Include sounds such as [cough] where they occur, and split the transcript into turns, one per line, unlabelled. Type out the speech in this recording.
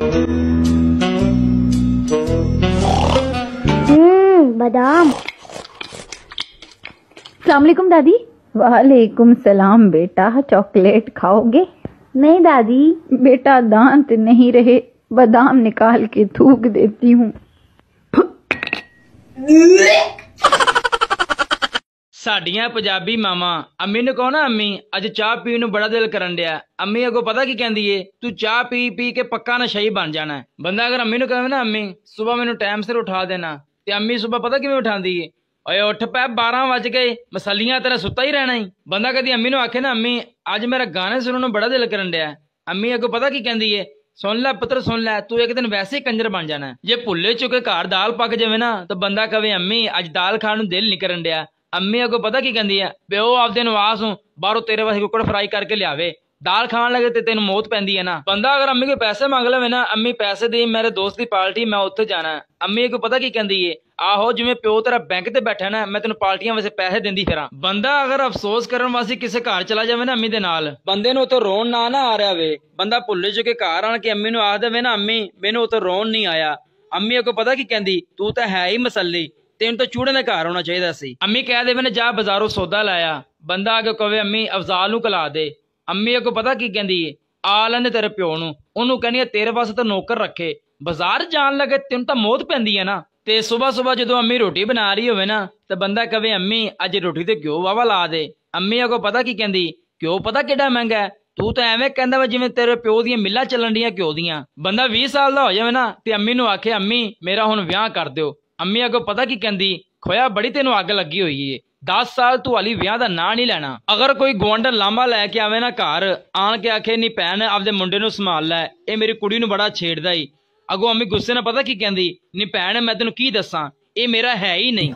हम्म बादाम।
सलामकुम दादी। वालेकुम सलाम बेटा। चॉकलेट खाओगे?
नहीं दादी।
बेटा दांत नहीं रहे। बादाम निकाल के थूक देती हूँ। [laughs]
ਸਾਡੀਆਂ ਪੰਜਾਬੀ ਮਾਵਾਂ, ਅੰਮੀ ਨੂੰ ਕਹੋ ਨਾ ਅੰਮੀ, ਅੱਜ ਚਾਹ ਪੀਣ ਨੂੰ ਬੜਾ ਦਿਲ ਕਰਨ ਡਿਆ। ਅੰਮੀ ਅੱਗੋਂ ਪਤਾ ਕੀ ਕਹਿੰਦੀ ਏ? ਤੂੰ ਚਾਹ ਪੀ ਪੀ ਕੇ ਪੱਕਾ ਨਸ਼ਈ ਬਣ ਜਾਣਾ। ਬੰਦਾ ਅਗਰ ਅੰਮੀ ਨੂੰ ਕਹੇ ਨਾ, ਅੰਮੀ ਸਵੇਰ ਮੈਨੂੰ ਟਾਈਮ ਸਿਰ ਉਠਾ ਦੇਣਾ। ਤੇ ਅੰਮੀ ਸਵੇਰ ਪਤਾ ਕਿਵੇਂ ਉਠਾਉਂਦੀ ਏ? ਓਏ ਉੱਠ ਪੈ 12 ਵਜ ਗਏ, ਮਸਲੀਆਂ ਤੇਰਾ ਸੁੱਤਾ ਹੀ ਰਹਿਣਾ ਹੀ ਬੰਦਾ ਕਦੀ ਅੰਮੀ ਨੂੰ ਆਖੇ ਨਾ, ਅੰਮੀ, ਅੱਜ ਮੇਰਾ ਗਾਣੇ ਸੁਣਨ ਨੂੰ ਬੜਾ ਦਿਲ ਕਰਨ ਡਿਆ। ਅੰਮੀ ਅੱਗੋਂ ਪਤਾ ਕੀ ਕਹਿੰਦੀ ਏ? ਸੁਣ ਲੈ ਪੁੱਤਰ, ਸੁਣ ਲੈ, ਤੂੰ ਇੱਕ ਦਿਨ ਵੈਸੇ ਹੀ ਕੰਜਰ ਬਣ ਜਾਣਾ। ਜੇ ਭੁੱਲੇ ਚੁੱਕੇ ਘਰ ਦਾਲ ਪੱਕ ਜਾਵੇ ਨਾ, ਤਾਂ ਬੰਦਾ ਕਵੇ, ਅੰਮੀ, ਅੱਜ ਦਾਲ ਖਾਣ ਨੂੰ ਦਿਲ ਨਹੀਂ ਕਰਨ ਡਿਆ। ਅੰਮੀ ਅੱਗੋਂ ਪਤਾ ਕੀ ਕਹਿੰਦੀ ਆ? ਪਿਓ ਆਪਦੇ ਨਵਾਸ ਨੂੰ ਬਾਹਰੋਂ ਤੇਰੇ ਵਾਸਤੇ ਕੁੱਕੜ ਫਰਾਈ ਕਰਕੇ ਲਿਆਵੇ। ਦਾਲ ਖਾਣ ਲੱਗੇ ਤੇ ਤੈਨੂੰ ਮੌਤ ਪੈਂਦੀ ਹੈ ਨਾ। ਬੰਦਾ ਅਗਰ ਅੰਮੀ ਕੋਈ ਪੈਸੇ ਮੰਗ ਲਵੇ ਨਾ, ਅੰਮੀ ਪੈਸੇ ਦੇ ਮੇਰੇ ਦੋਸਤ ਦੀ ਪਾਰਟੀ ਮੈਂ ਉੱਥੇ ਜਾਣਾ। ਹੈ। ਅੰਮੀ ਅੱਗੋਂ ਪਤਾ ਕੀ ਕਹਿੰਦੀ ਏ? ਆਹੋ, ਜਿਵੇਂ ਪਿਓ ਤੇਰਾ ਬੈਂਕ ਤੇ ਬੈਠਾ ਨਾ, ਮੈਂ ਤੈਨੂੰ ਪਾਰਟੀਆਂ ਵਾਸਤੇ ਪੈਸੇ ਦਿੰਦੀ ਫਿਰਾਂ। ਬੰਦਾ ਅਗਰ ਅਫਸੋਸ ਕਰਨ ਵਾਸਤੇ ਕਿਸੇ ਘਰ ਚਲਾ ਜਾਵੇ ਨਾ ਅੰਮੀ ਦੇ ਨਾਲ, ਬੰਦੇ ਨੂੰ ਉੱਥੇ ਰੋਣ ਨਾ ਨਾ ਆ ਰਿਹਾ ਵੇ। ਬੰਦਾ ਭੁੱਲੇ ਚੁੱਕੇ ਘਰ ਆਣ ਕੇ ਅੰਮੀ ਨੂੰ ਆਖ ਦੇਵੇ ਨਾ, ਅੰਮੀ, ਮੈਨੂੰ ਉੱਥੇ ਰੋਣ ਨਹੀਂ ਆਇਆ। ਅੰਮੀ ਅੱਗੋਂ ਪਤਾ ਕੀ ਕਹਿੰਦੀ? ਤੂੰ ਤਾਂ ਹੈ ਹੀ ਮਸੱਲੀ। ਤੈਨੂੰ ਤਾਂ ਚੂੜੇ ਦਾ ਘਰ ਹੋਣਾ ਚਾਹੀਦਾ ਸੀ। ਅੰਮੀ ਕਹਿ ਦੇਵੇ ਨਾ ਜਾ ਬਾਜ਼ਾਰੋਂ ਸੌਦਾ ਲਾਇਆ। ਬੰਦਾ ਅੱਗੇ ਕਵੇ ਅੰਮੀ, ਅਫਜ਼ਾਲ ਨੂੰ ਕਲਾ ਦੇ। ਅੰਮੀ ਅੱਗੋਂ ਪਤਾ ਕੀ ਕਹਿੰਦੀ ਏ? ਆ ਲੈਂਦੇ ਤੇਰੇ ਪਿਓ ਨੂੰ। ਉਹਨੂੰ ਕਹਿੰਦੀ ਆ ਤੇਰੇ ਵਾਸਤੇ ਤਾਂ ਨੌਕਰ ਰੱਖੇ। ਬਾਜ਼ਾਰ ਜਾਣ ਲੱਗੇ ਤੈਨੂੰ ਤਾਂ ਮੌਤ ਪੈਂਦੀ ਹੈ ਨਾ। ਤੇ ਸਵੇਰ ਸਵੇਰ ਜਦੋਂ ਅੰਮੀ ਰੋਟੀ ਬਣਾ ਰਹੀ ਹੋਵੇ ਨਾ, ਤੇ ਬੰਦਾ ਕਵੇ ਅੰਮੀ, ਅੱਜ ਰੋਟੀ ਤੇ ਘਿਓ ਵਾਵਾ ਲਾ ਦੇ। ਅੰਮੀ ਅੱਗੋਂ ਪਤਾ ਕੀ ਕਹਿੰਦੀ? ਘਿਓ ਪਤਾ ਕਿੱਡਾ ਮਹਿੰਗਾ ਹੈ ਤੂੰ ਤਾਂ ਐਵੇਂ ਕਹਿੰਦਾ ਵਾ ਜਿਵੇਂ ਤੇਰੇ ਪਿਓ ਦੀਆਂ ਮਿੱਲਾਂ ਚੱਲਣ ਡੀਆਂ ਘਿਓ ਦੀਆਂ। ਬੰਦਾ 20 ਸਾਲ ਦਾ ਹੋ ਜਾਵੇ ਨਾ, ਤੇ ਅੰਮੀ ਨੂੰ ਆਖੇ, ਅੰਮੀ, ਮੇਰਾ ਹੁਣ ਵਿਆਹ ਕਰ ਦਿਓ। ਅੰਮੀ ਅੱਗੋਂ ਪਤਾ ਕੀ ਕਹਿੰਦੀ? ਖੋਇਆ, ਬੜੀ ਤੈਨੂੰ ਅੱਗ ਲੱਗੀ ਹੋਈ ਏ। 10 ਸਾਲ ਤੂੰ ਹਾਲੀ ਵਿਆਹ ਦਾ ਨਾਂ ਨਹੀਂ ਲੈਣਾ। ਅਗਰ ਕੋਈ ਗਵਾਂਢਣ ਲਾਂਬਾ ਲੈ ਕੇ ਆਵੇ ਨਾ ਘਰ, ਆਣ ਕੇ ਆਖੇ ਨਹੀਂ ਭੈਣ, ਆਪਦੇ ਮੁੰਡੇ ਨੂੰ ਸੰਭਾਲ ਲੈ। ਇਹ ਮੇਰੀ ਕੁੜੀ ਨੂੰ ਬੜਾ ਛੇੜਦਾ ਈ। ਅਗੋਂ ਅੰਮੀ ਗੁੱਸੇ ਨਾਲ ਪਤਾ ਕੀ ਕਹਿੰਦੀ? ਨਹੀਂ ਭੈਣ, ਮੈਂ ਤੈਨੂੰ ਕੀ ਦੱਸਾਂ? ਇਹ ਮੇਰਾ ਹੈ ਹੀ ਨਹੀਂ।